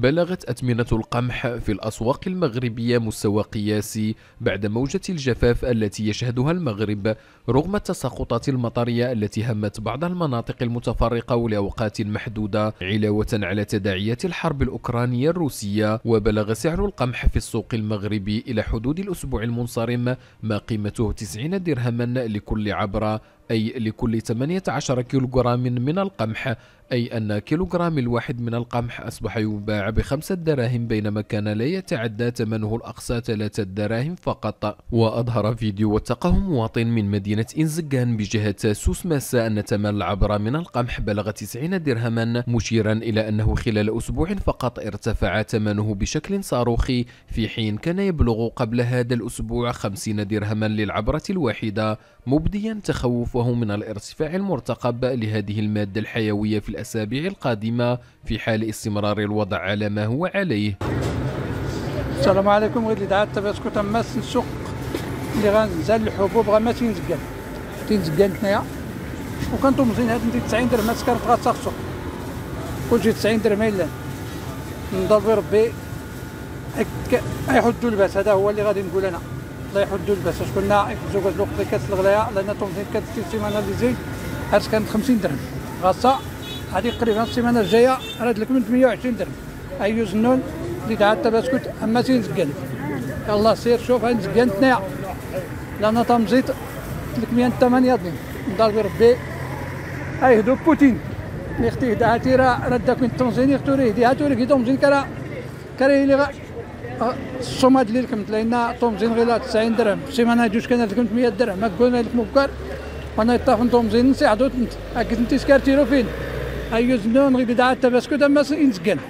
بلغت أثمنة القمح في الأسواق المغربية مستوى قياسي بعد موجة الجفاف التي يشهدها المغرب رغم التساقطات المطرية التي همت بعض المناطق المتفرقة ولأوقات محدودة علاوة على تداعيات الحرب الأوكرانية الروسية وبلغ سعر القمح في السوق المغربي إلى حدود الأسبوع المنصرم ما قيمته 90 درهما لكل عبرة أي لكل 18 كيلوغرام من القمح أي أن كيلوغرام الواحد من القمح أصبح يباع بخمسة دراهم بينما كان لا يتعدى ثمنه الأقصى ثلاثة دراهم فقط. وأظهر فيديو وثقه مواطن من مدينة إنزغان بجهة سوس ماسا أن ثمن العبرة من القمح بلغ 90 درهما مشيرا إلى أنه خلال أسبوع فقط ارتفع ثمنه بشكل صاروخي في حين كان يبلغ قبل هذا الأسبوع 50 درهما للعبرة الواحدة. مبديا تخوفه من الارتفاع المرتقب لهذه المادة الحيوية في الأسابيع القادمة في حال استمرار الوضع على ما هو عليه. السلام عليكم. غير دعات تباسكو تماس السوق اللي غنزال الحبوب غا ما تينزكان تينزكان هنايا وكنتو مزين هاد 90 درهم. كانت غتسقسو كلشي 90 درهم إلا. نضرب ربي. يحدوا الباس. هذا هو اللي غادي نقول أنا. الله يحدوا الباس اش كنا زوج الوقت اللي كاس الغلايه لأن تومزين كانت السيمانة اللي زين هاد كانت 50 درهم. غاصة هذه تقريبا السيمانة الجاية راد لك من 120 درهم. ايو زنون اللي دعات بسكوت أما تنزقن يلا سير شوف نزقن تنيا لأن تمزيت 308 درهم. نضرب ربي. هدو بوتين. يختي دا تيرا ردا كنت تنزيني اختوري دي هاتوري كي تنزين كرا كرا اللي الصومات اللي كنت لأن تنزين غير 90 درهم. سيمانه جوج كان لكم 100 درهم. ما قلنا لك مبكر وأنا يطافن تنزين نسي انت أكيد انت سكرتيرو فين؟ ايوز نون غير دعات بسكوت اما ينزقن